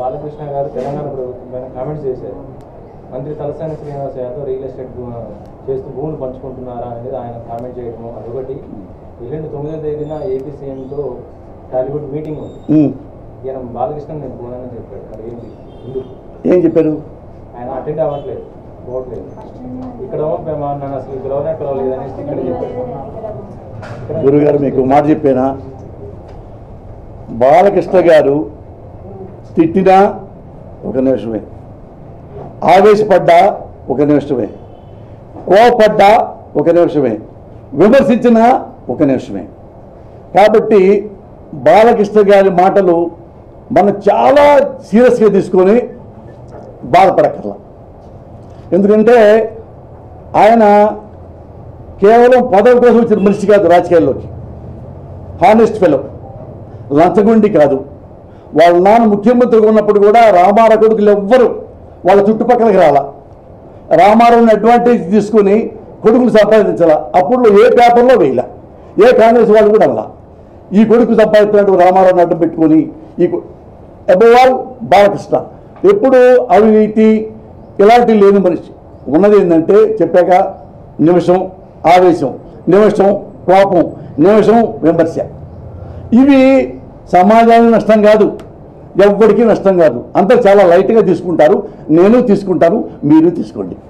బాలకృష్ణ గారు తెలంగాణ ప్రభుత్వం పైన కామెంట్స్ చేశారు. మంత్రి తలసాని శ్రీనివాస్ యాదవ్ రియల్ ఎస్టేట్ చేస్తూ భూములు పంచుకుంటున్నారా అనేది ఆయన కామెంట్ చేయడము అదొకటి. ఎల్లుండి తొమ్మిదో తేదీన ఏపీ సీఎంతో టాలీవుడ్ మీటింగ్ ఉంది. ఈయన బాలకృష్ణ నేను పోనని చెప్పాడు. మరి ఏంటి? ఏం చెప్పారు? ఆయన అటెండ్ అవ్వట్లేదు. పోవట్లేదు. ఇక్కడ నన్ను అసలు పిలవనే పిలవలేదు అనేసి ఇక్కడ చెప్పాడు. గురుగారు మీకు మాట చెప్పానా? బాలకృష్ణ గారు తిట్టినా ఒక నిమిషమే. ఆవేశపడ్డా ఒక నిమిషమే. కోపడ్డా ఒక నిమిషమే. విమర్శించినా ఒక నిమిషమే. కాబట్టి బాలకృష్ణ గారి మాటలు మనం చాలా సీరియస్గా తీసుకొని బాధపడక్కర్లా. ఎందుకంటే ఆయన కేవలం పదవి కోసం వచ్చిన మనిషి కాదు రాజకీయాల్లోకి. Honest fellow. లంచగుండి కాదు. వాళ్ళ నాన్న ముఖ్యమంత్రిగా ఉన్నప్పుడు కూడా రామారావు కొడుకులు ఎవ్వరు వాళ్ళ చుట్టుపక్కలకి రాలా. రామారావుని అడ్వాంటేజ్ తీసుకుని కొడుకులు సంపాదించాల. అప్పుడు ఏ పేపర్లో వేయలే. ఏ కాంగ్రెస్ వాళ్ళు కూడా అలా ఈ కొడుకు సంపాదించినట్టు రామారావుని అడ్డం పెట్టుకొని ఈ అబౌవ్ ఆల్ బాలకృష్ణ. ఎప్పుడు అవినీతి ఇలాంటివి లేని మనిషి. ఉన్నది ఏంటంటే చెప్పాక నిమిషం ఆవేశం నిమిషం కోపం నిమిషం విమర్శ. ఇవి సమాజానికి నష్టం కాదు ఎవ్వడికి నష్టం కాదు. అంతా చాలా లైట్గా తీసుకుంటారు. నేను తీసుకుంటాను మీరు తీసుకోండి.